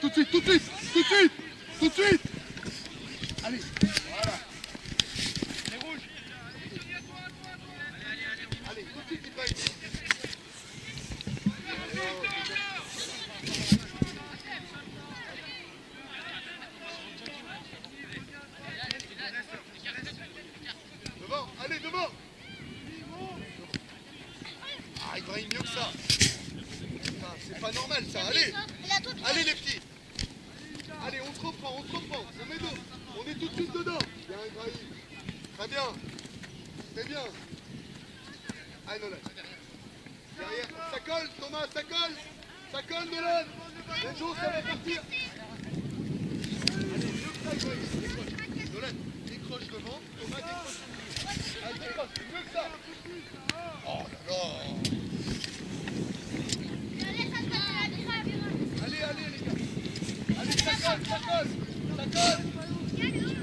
tout de suite, tout de suite, tout de suite, tout de suite. Allez, voilà. Les rouges. Allez, tout de suite, Ibrahim. Devant, allez, devant. Ah, Ibrahim, mieux que ça. Putain, C'est pas normal ça, allez. Allez les petits Allez, on se reprend, on se reprend. On est tout de suite dedans. Bien, Ibrahim. Très bien. Très bien. Allez, Nolan. Derrière. Ça colle, Thomas, ça colle. Ça colle, Nolan. Les jours, ça va partir. Allez. Décroche. Nolan, décroche devant. Thomas, décroche. Allez, décroche. Mieux que ça. Oh là là. Allez, allez, les gars. Allez, ça colle, ça colle. Ça colle.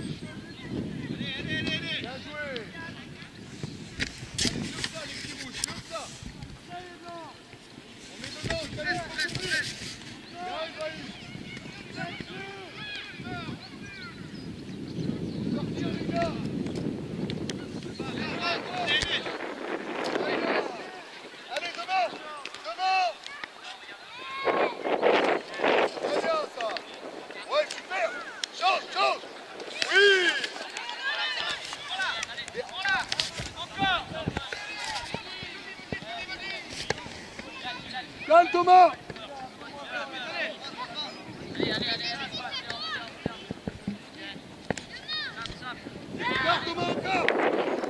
Bien joué. Allez, mieux que ça, les petits rouges. Mieux que ça. On met dedans, je te laisse, je te laisse. Bien, Ibrahim. Sortir, les gars. Allez, devant. Devant. Très bien ça Ouais, super Change, change Oui Calme Thomas Encore Thomas, encore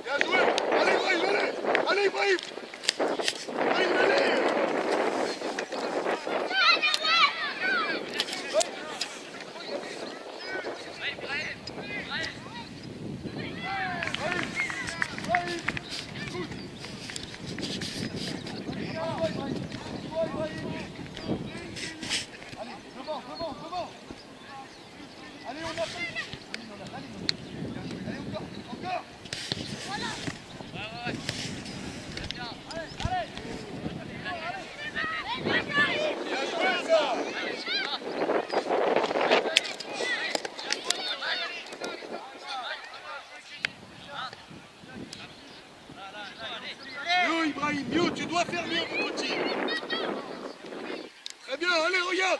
Bien joué Allez Ibrahim, allez Allez Ibrahim Ibrahim, allez Allez, devant, devant, devant Allez, on a fait Allez, Allez, encore, encore Bien joué, ça Mieux, Ibrahim, mieux, tu dois faire mieux, mon petit. Très bien, allez, regarde.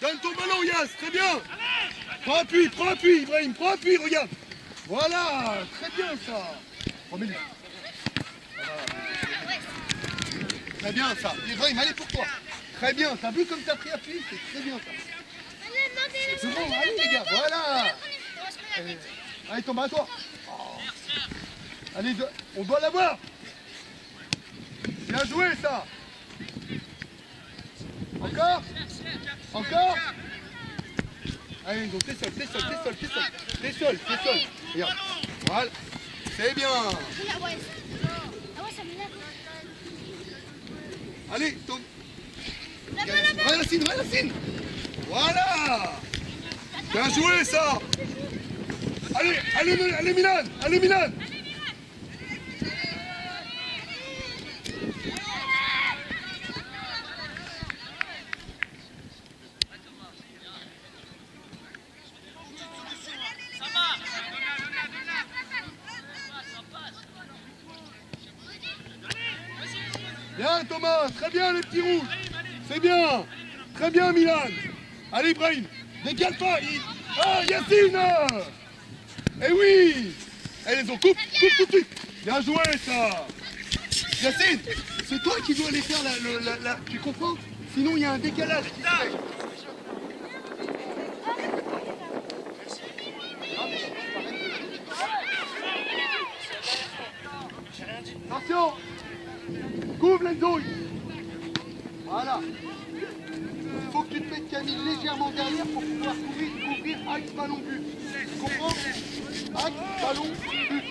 Donne ton ballon, Yas, très bien. Prends appui, prends appui, Ibrahim, prends appui, regarde. Voilà, très bien ça. Voilà. Très bien ça. Ibrahim, allez pour toi. Très bien, t'as vu comme t'as pris appui C'est très bien ça. C'est bon, allez les gars, voilà. Allez, allez tombe à toi. Oh. Allez, on doit l'avoir. Bien joué ça. Encore Encore Allez, donc t'es seul, t'es seul, t'es seul, t'es seul, t'es seul, t'es seul. Regarde. Voilà. C'est bien. Allez, tourne. Va Yacine, va Yacine. Voilà. Bien joué ça. Allez, allez, allez Milan, allez Milan. Bien Thomas, C'est bien. Très bien Milan. Allez Ibrahim, décale pas. Ah Yacine Eh oui Eh les ont coupe, coupe tout de suite. Bien joué ça. Yacine, c'est toi qui dois aller faire la, Tu comprends? Sinon il y a un décalage. Attention Couvre les douilles Voilà Il faut que tu te mettes Camille légèrement derrière pour pouvoir couvrir, axe ballon but. Comprends ballon but.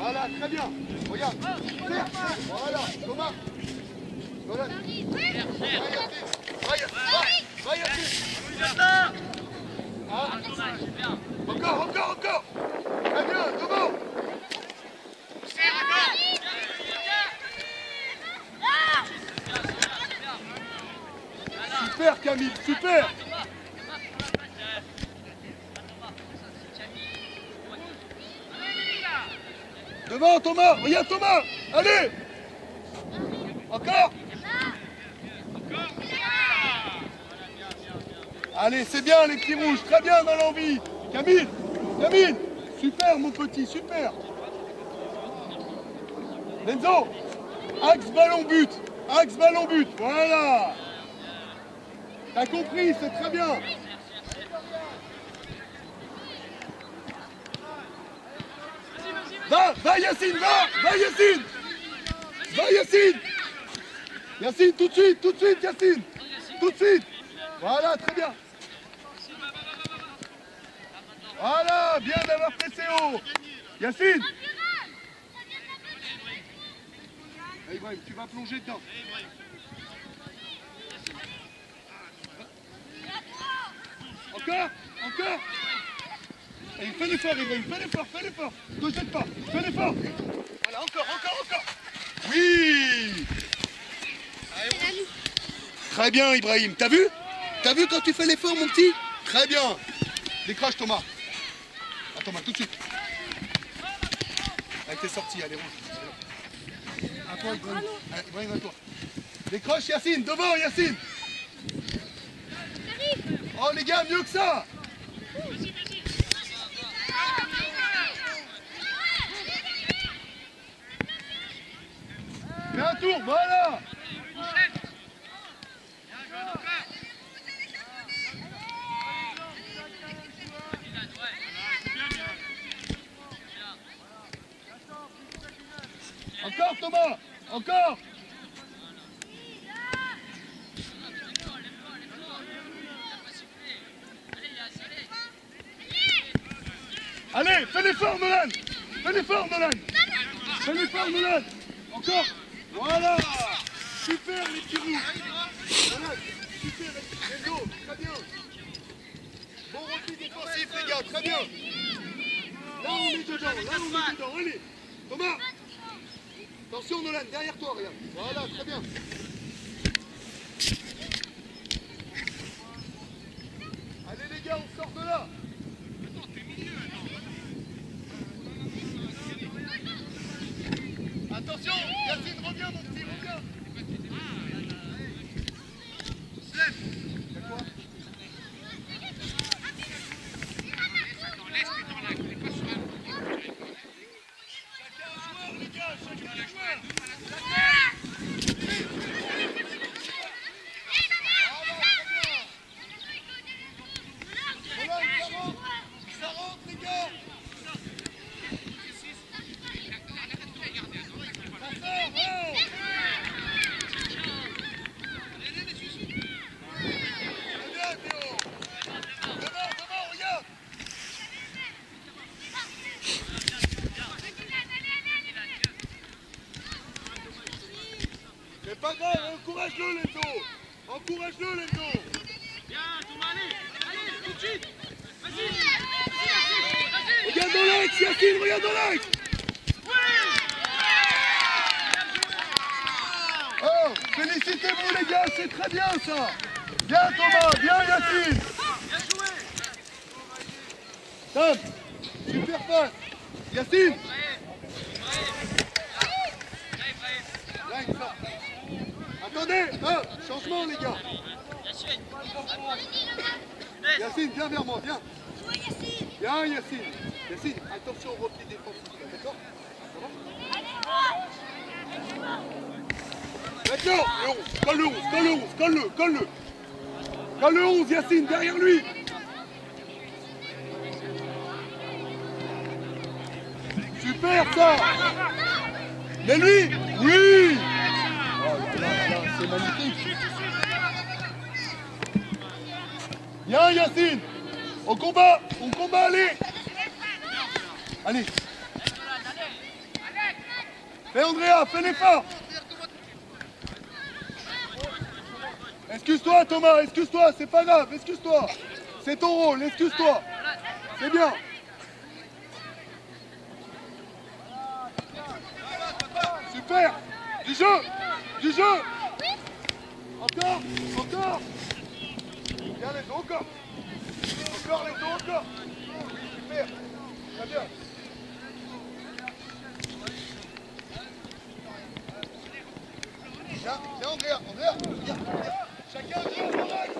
Voilà, très bien. Regarde. Voilà, Thomas. Voilà. Ah. Encore, encore, encore Très bien, devant Camille, super Thomas, regarde Thomas. Allez. Encore. Allez, c'est bien les petits rouges, très bien dans l'envie. Camille Camille. Super mon petit, super. Lenzo Axe ballon but. Axe ballon but, voilà. T'as compris, c'est très bien Va, va Yacine, va, va Yacine. Va Yacine. Yacine, tout de suite, tout de suite Yacine. Tout de suite. Voilà, très bien. Voilà, bien d'avoir pressé haut Yacine. Ibrahim, tu vas plonger dedans. Encore Encore Allez, fais l'effort, Ibrahim, fais l'effort, fais l'effort. Ne jette pas, fais l'effort. Voilà, encore, encore, encore. Oui Très bien, Ibrahim. T'as vu? T'as vu quand tu fais l'effort, mon petit? Très bien. Décroche, Thomas. Ah, Thomas, tout de suite. Avec tes sorties, allez, rouge. À toi, Ibrahim. Allez, Ibrahim, à toi. Décroche, Yacine, devant, Yacine. Oh, les gars, mieux que ça. Un tour, voilà. Encore Thomas Encore. Allez, fais l'effort Nolan. Fais l'effort Nolan. Fais l'effort Nolan. Encore Voilà. Super les petits Super les dos Très bien. Bon repli défensif les gars, très bien. Là on est dedans, là on est dedans, allez Thomas. Attention Nolan, derrière toi, regarde. Voilà, très bien. Allez les gars, on sort de là. Attention, Yacine, reviens mon petit, reviens. Slep. Y'a quoi Chacun un joueur les gars, chacun un joueur. Voilà, ça rentre, ça rentre les gars. Ça sort, oh Très bien Théo. Devant, devant, regarde. C'est pas encourage-le Lenzo Encourage-le Lenzo Regarde dans l'axe, Yacine, regarde dans l'axe. Oh, félicitez-vous les gars, c'est très bien ça. Bien Thomas, bien Yacine. Tom, super passe. Yacine Là, il sort. Hein, changement les gars. Yacine, viens vers moi, viens. Viens Yacine. Yacine, attention au repli défensif, d'accord Maintenant, le 11, colle le 11, colle le 11, colle-le, colle-le Colle le. 11, Yacine, derrière lui. Super ça. Mais lui Oui c'est magnifique. Yacine. Au combat Au combat, allez. Allez. Fais Andrea, fais l'effort. Excuse-toi Thomas, excuse-toi, c'est pas grave, excuse-toi. C'est ton rôle, excuse-toi. C'est bien. Super. Du jeu Du jeu Encore Encore Bien les dos encore. Encore les encore. Super. Bien. Viens, viens Andrea, Andrea, viens. Chacun. Donald.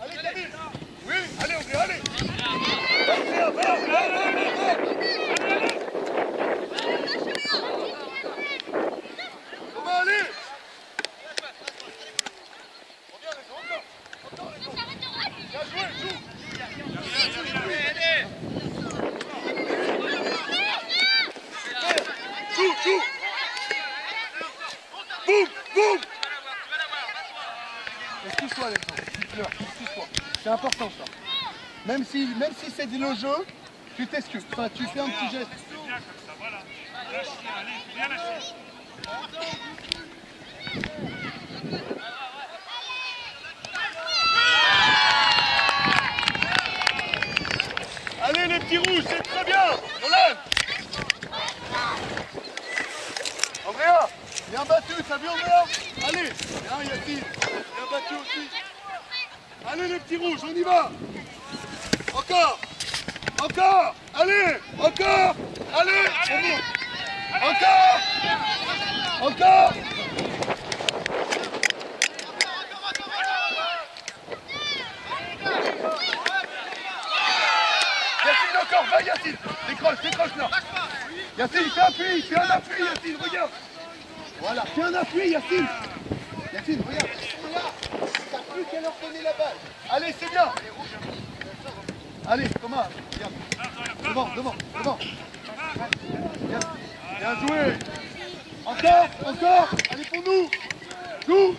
Allez Camille. Oui, allez Andrea, allez. Thomas, allez. Reviens les dos encore. Encore les dos. Bien joué, joue. Joue, joue Boum, boum Excuse-toi, Alexandre, tu pleures, excuse-toi. C'est important, ça. Même si, même si c'est le jeu, tu t'excuses. Enfin, tu fais un petit geste. Bien comme ça, voilà. Lâche allez, bien lâcher. Allez, les petits rouges, c'est très bien Nolan Andrea, bien battu, t'as vu Andrea Allez, bien Yacine, bien battu aussi. Allez les petits rouges, on y va Encore Encore Allez Encore Allez on monte. Encore Encore Yacine encore, va Yacine Décroche, décroche là. Yacine, fais appui, fais un appui Yacine, regarde. Voilà, fais un appui Yacine. Yacine, regarde, là. T'as plus qu'à leur donner la balle. Allez, c'est bien. Allez, Thomas, regarde. Devant, devant, devant. Bien, bien joué. Encore, encore. Allez pour nous. Joue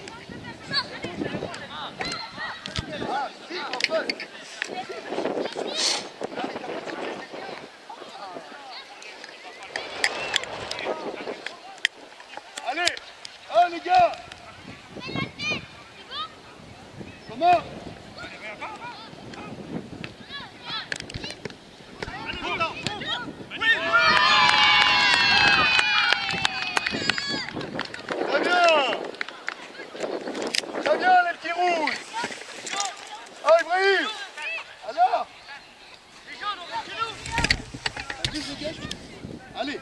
Ah, si, en fait Allez Oh les gars Comment Très bien Très bien les petits rouges Ah Ibrahim Alors Vas-y, dégage. Allez,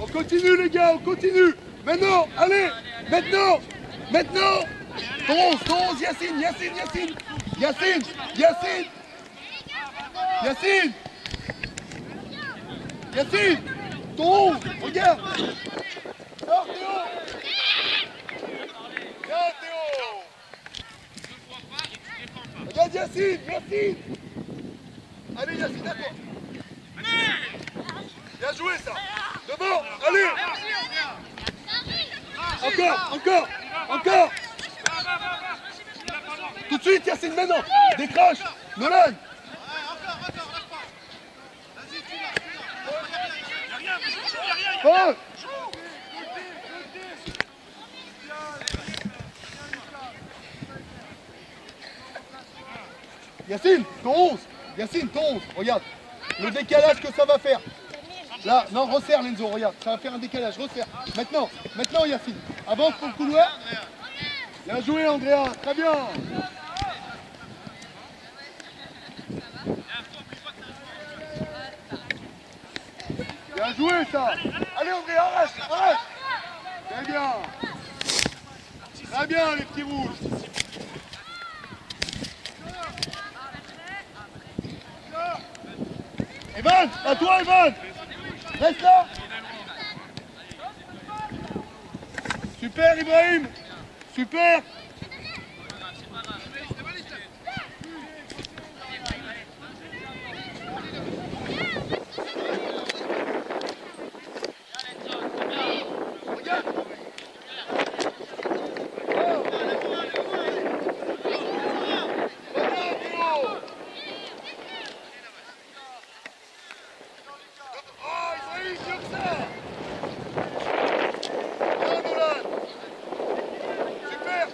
on continue les gars, on continue. Maintenant, allez, maintenant, maintenant. Ton 11, ton 11, Yacine, Yacine, Yacine. Yacine, Yacine. Yacine. Yacine, ton 11, regarde. Sors Théo. Viens Théo. Regarde Yacine, Yacine. Allez Yacine, à toi. Bien joué ça Devant Allez Encore Encore. Tout de suite Yacine maintenant Décroche. Nolan. Paul. Yacine, ton 11 Yacine, ton 11 Regarde. Le décalage que ça va faire Là, non, resserre Lenzo, regarde, ça va faire un décalage, resserre. Maintenant, maintenant Yacine, avance pour le couloir. Bien joué Andrea, très bien. Bien joué ça. Allez Andrea, arrache, arrache. Très bien. Très bien les petits rouges. Evan, à toi Evan Reste là. Super Ibrahim. Super Regarde Oh. Regarde, Théo. Oh, Ibrahim, mieux que ça Bien, Nolan Super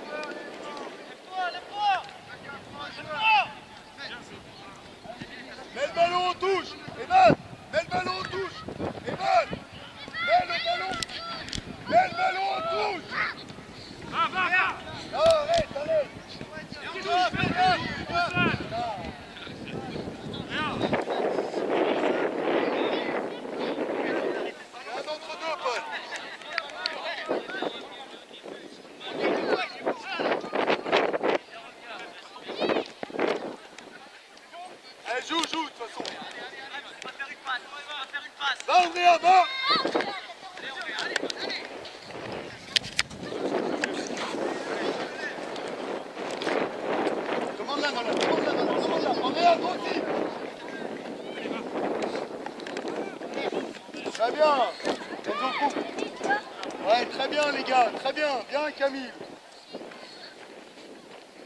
Allez, joue, joue, de toute façon. Va, Andrea, va Demande-la, Nolan, demande-la, Nolan, demande-la. Andrea, toi aussi Très bien Enzo coupe. Ouais, très bien, les gars, très bien. Bien, Camille. Enzo Eh, eh,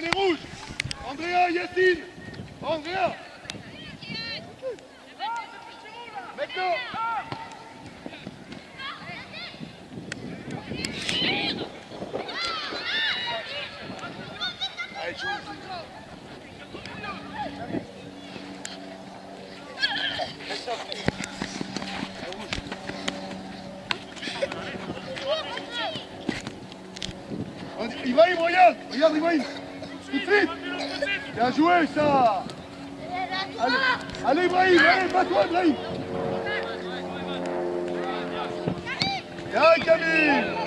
les rouges. Andrea, Yacine. Andrea. Ibrahim, regarde. Regarde, Ibrahim. Tout de suite. Bien joué, ça. Allez, allez Ibrahim, allez, bats-toi, Ibrahim. Bien, Camille